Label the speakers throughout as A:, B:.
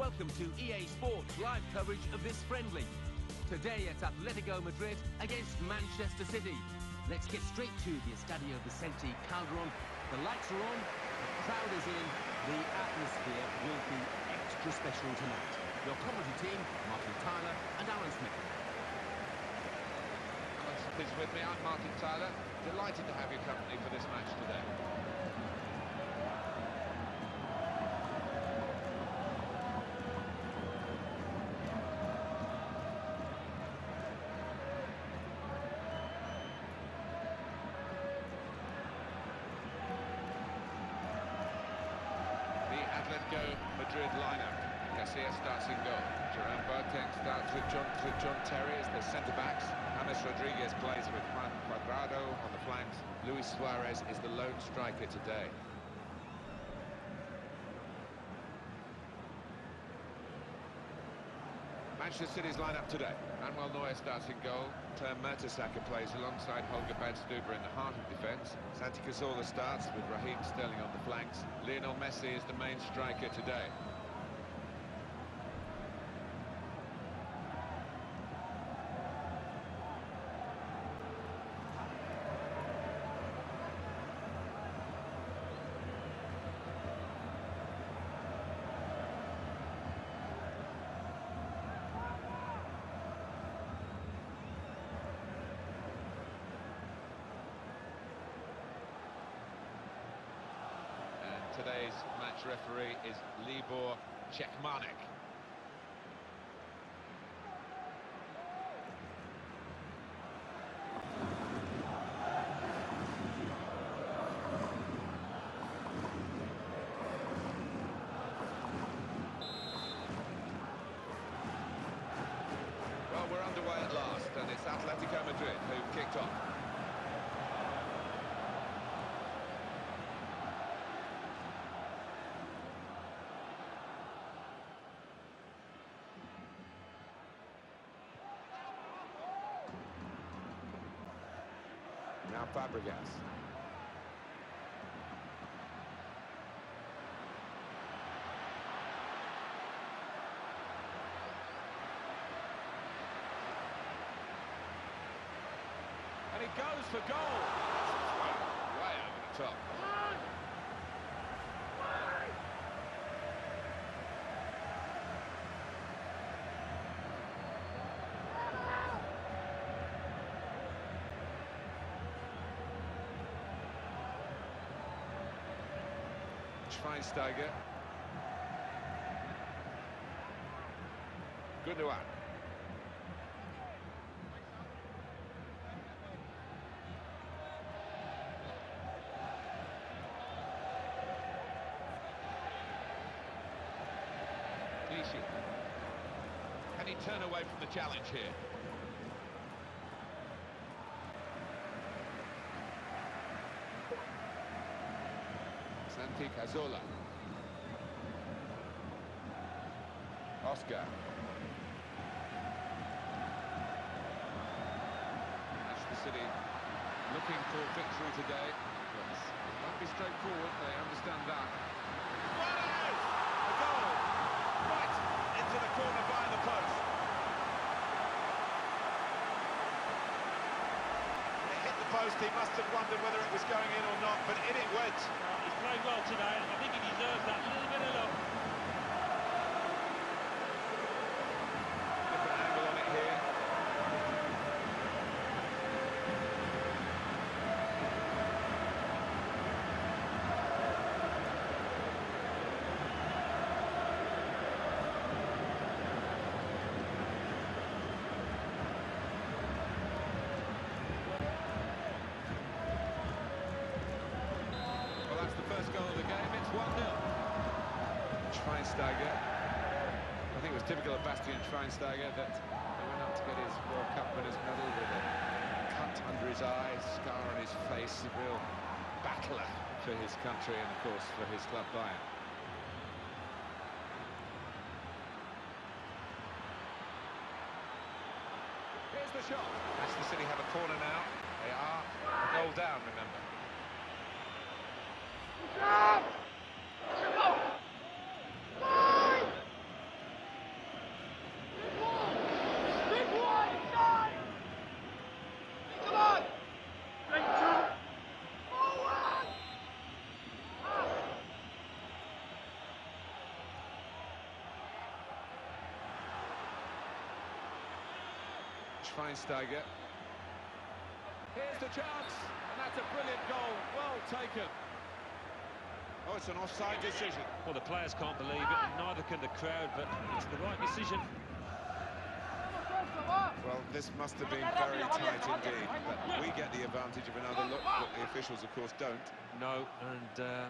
A: welcome to EA Sports live coverage of this friendly. Today at Atletico Madrid against Manchester City. Let's get straight to the Estadio Vicente Calderon. The lights are on, the crowd is in, the atmosphere will be extra special tonight. Your commentary team, Martin Tyler and Alan Smith.
B: Is with me, I'm Martin Tyler. Delighted to have your company for this match today. Madrid lineup. Casillas starts in goal. Jerome Boateng starts with John, with John Terry as the centre-backs. James Rodriguez plays with Juan Cuadrado on the flanks. Luis Suarez is the lone striker today. Manchester City's lineup today. Manuel Neuer starts in goal. Per Mertesacker plays alongside Holger Badstuber in the heart of defence. Santi Cazorla starts with Raheem Sterling on the flanks. Lionel Messi is the main striker today. And today's match referee is Libor Czechmanek. Well, we're underway at last, and it's Atletico Madrid who've kicked off. Now Fabregas. And he goes for goal. Way over the top. Schweinsteiger. Gundogan. Can he turn away from the challenge here? Santi Cazorla. Oscar. Manchester City looking for victory today. Yes. It won't be straightforward, they understand that. One out! A goal! Right into the corner by the post. It hit the post, he must have wondered whether it was going in or not, but in it went.
C: Well, he's played well today. I think he deserves that little bit of luck.
B: Different angle on it here. Well, that's the first goal of the game. It's 1-0. Schweinsteiger. I think it was typical of Bastian Schweinsteiger that he went up to get his World Cup winners medal with a cut under his eye, scar on his face, a real battler for his country and, of course, for his club Bayern. Here's the shot. Manchester City have a corner now. They are a goal down, remember. Schweinsteiger. Here's the chance, and that's a brilliant goal. Well taken. Oh, it's an offside decision.
C: Well, the players can't believe it, and neither can the crowd, but it's the right decision.
B: Well, this must have been very tight indeed, but we get the advantage of another look, but the officials, of course, don't.
C: No, and uh,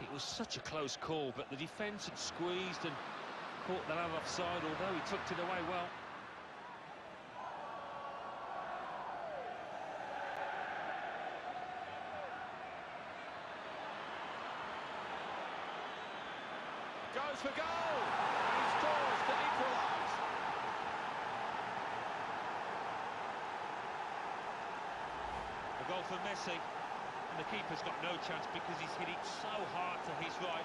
C: it was such a close call, but the defence had squeezed and caught the lad offside, although he tucked it away well.
B: Goes for goal! He scores to equalise.
C: A goal for Messi, and the keeper's got no chance because he's hit it so hard to his right.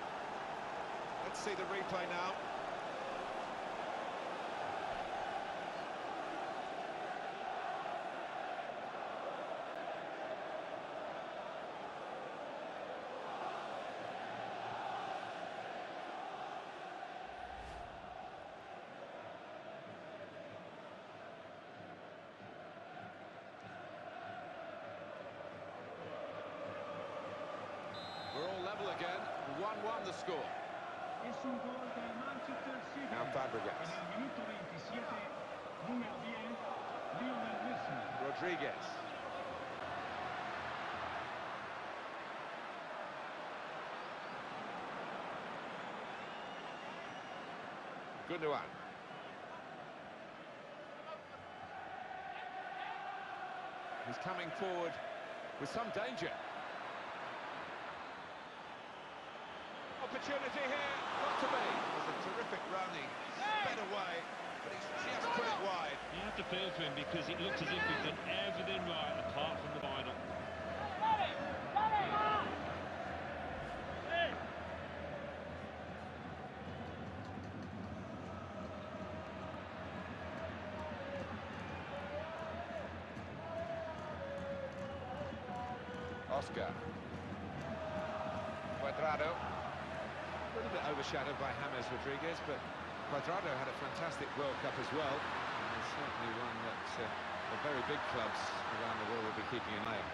B: Let's see the replay now. Level again. 1-1 the score.
D: Es un gol de Manchester City.
B: Now Fabregas.
D: En el minuto 27, número 10, Lionel Messi.
B: Rodriguez. Gundogan. He's coming forward with some danger. Opportunity here, not to be. It was a terrific running, sped away, but he's just put it wide.
C: You have to feel for him because it looks as if he's done everything right apart from the final.
B: Oscar. Cuadrado. Little bit overshadowed by James Rodriguez, but Cuadrado had a fantastic World Cup as well. And certainly one that uh, the very big clubs around the world will be keeping an eye on.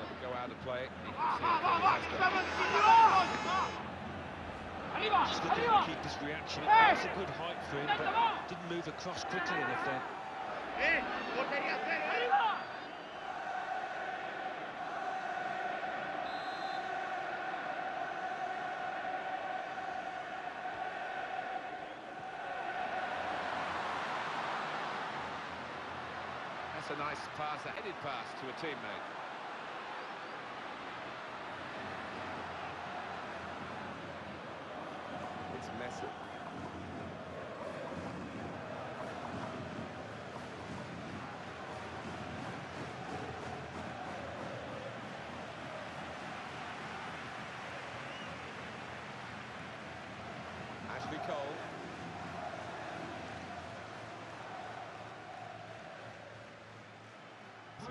B: Will go out of play.
C: Just look at the keeper's reaction. It was a good height for him, but didn't move across quickly enough there.
B: That's a nice pass, a headed pass to a teammate. It's Messi.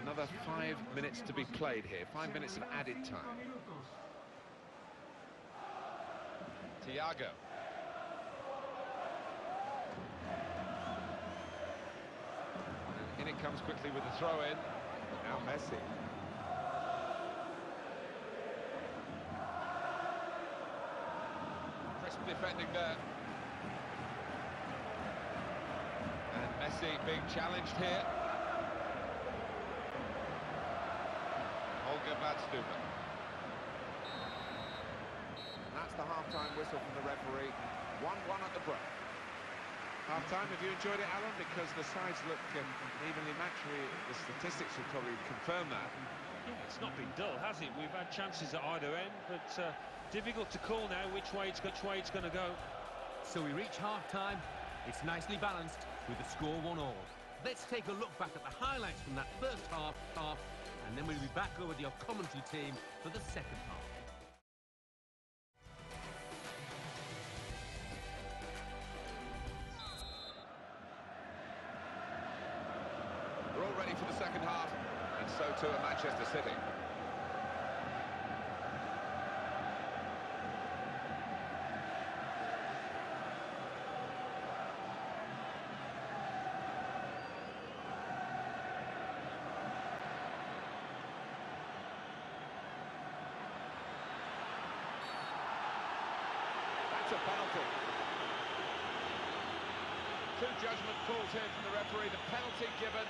B: Another five minutes to be played here. Five minutes of added time. Thiago. And in it comes quickly with the throw in. Now Messi. Crisp defending there. And Messi being challenged here. Holger Badstuber. And that's the half-time whistle from the referee. 1-1 at the break. Half-time, have you enjoyed it, Alan? Because the sides look um, evenly matched. We- The statistics will probably confirm that.
C: Yeah, it's not been dull, has it? We've had chances at either end, but uh, difficult to call now which way it's, which way it's going to go.
A: So we reach half-time. It's nicely balanced with the score one all. Let's take a look back at the highlights from that first half, half, and then we'll be back over with your commentary team for the second half.
B: A penalty. Two judgment calls here from the referee, the penalty given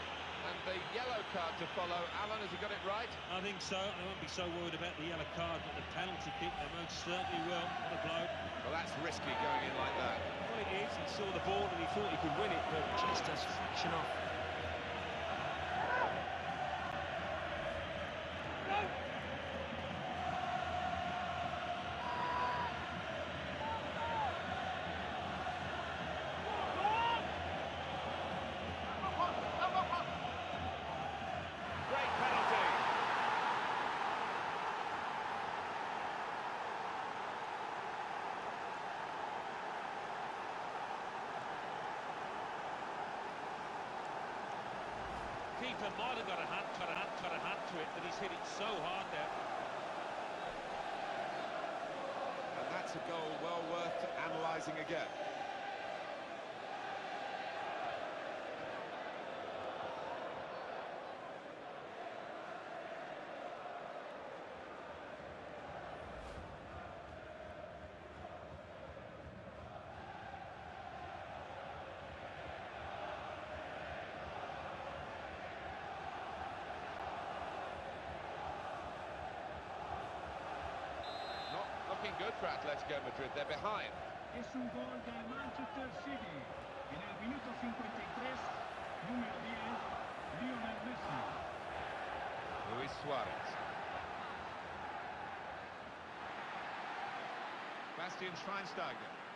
B: and the yellow card to follow. Alan, has he got it right?
C: I think so. I won't be so worried about the yellow card, but the penalty kick, they most certainly will. What a blow.
B: Well, that's risky going in like that.
C: Well, it is. He saw the ball and he thought he could win it, but just as fraction off.
B: Great penalty.
C: Keeper might have got a hand, got a hand, got a hand to it, but he's hit it so hard there.
B: And that's a goal well worth analysing again. Not looking good for Atletico Madrid. They're behind.
D: Es un gol del Manchester City. En el minuto 53, número 10, Lionel Messi.
B: Luis Suarez. Bastian Schweinsteiger.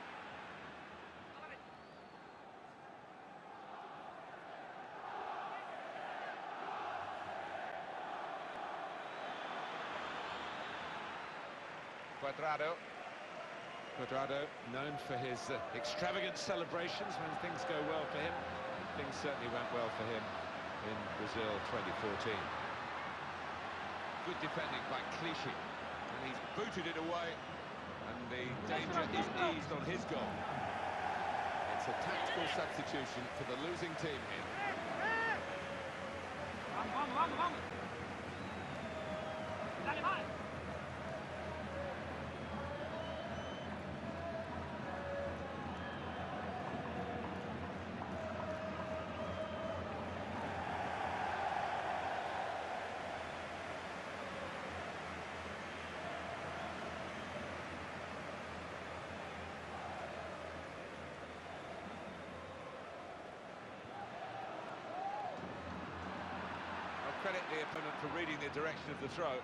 B: Cuadrado, known for his uh, extravagant celebrations when things go well for him. Things certainly went well for him in Brazil 2014. Good defending by Clichy. And he's booted it away. And the danger is eased on his goal. It's a tactical substitution for the losing team here.
D: Vamos, vamos, vamos. Dale.
B: Credit the opponent for reading the direction of the throw.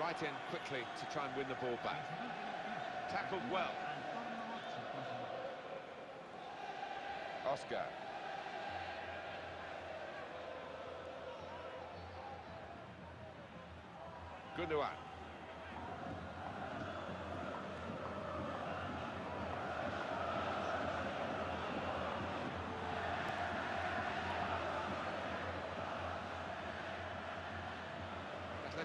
B: Right in quickly to try and win the ball back. Tackled well. Oscar. Gundogan.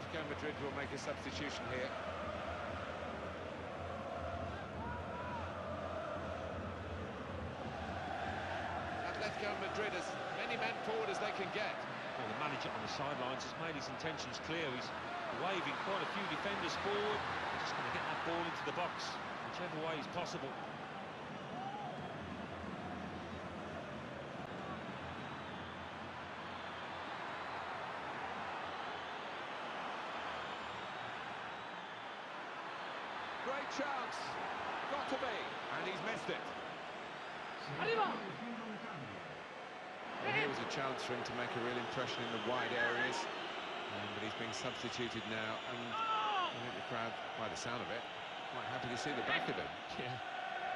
B: Atletico Madrid will make a substitution here. Atletico Madrid as many men forward as they can get.
C: Well, the manager on the sidelines has made his intentions clear. He's waving quite a few defenders forward. He's just going to get that ball into the box, whichever way is possible.
B: Chance. Got to be. And he's missed it.
D: ¡Arriba!
B: Well, here was a chance for him to make a real impression in the wide areas. Um, but he's being substituted now. And I think the crowd, by the sound of it, quite happy to see the back of him.
C: Yeah.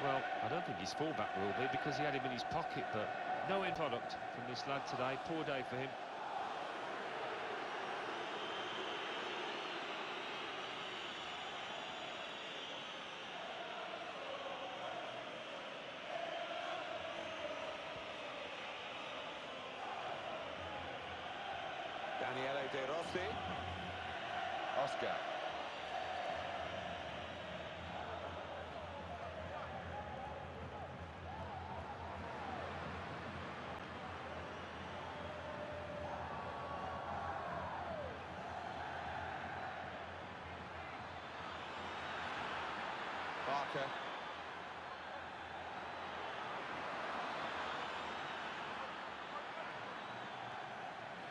C: Well, I don't think his fullback will be because he had him in his pocket, but no end product from this lad today. Poor day for him.
B: Oscar. Barker.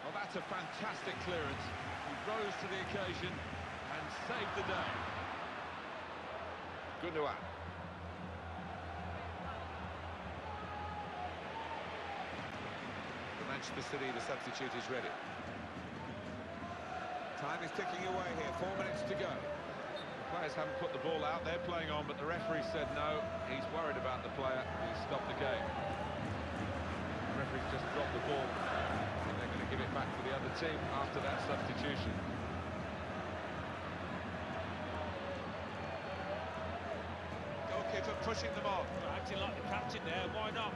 B: Well, that's a fantastic clearance. He rose to the occasion and saved the day. good Gundogan. For Manchester City, the substitute is ready. Time is ticking away here, four minutes to go. The players haven't put the ball out, they're playing on, but the referee said no. He's worried about the player, he's stopped the game. The referee's just dropped the ball, and they're going to give it back to the other team after that substitution. Goalkeeper pushing them on.
C: Acting like the captain there, why not?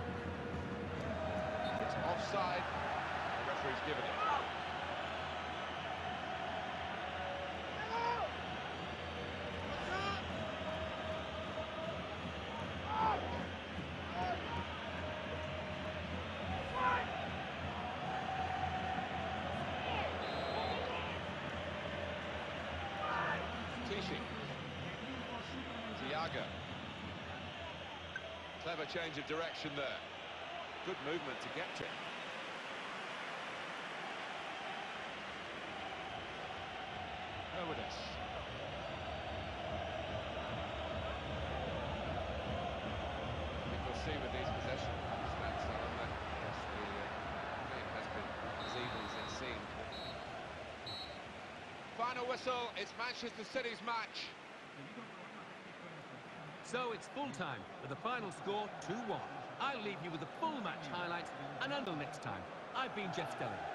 B: It's offside. The referee's given it. Clever change of direction there. Good movement to get to it. Herwides. I think we'll see with these possession stats, that yes, the uh, has been as even as it seemed. Final whistle, it's Manchester City's match.
A: So it's full time with the final score 2-1. I'll leave you with the full match highlights and until next time, I've been Jeff Stelling.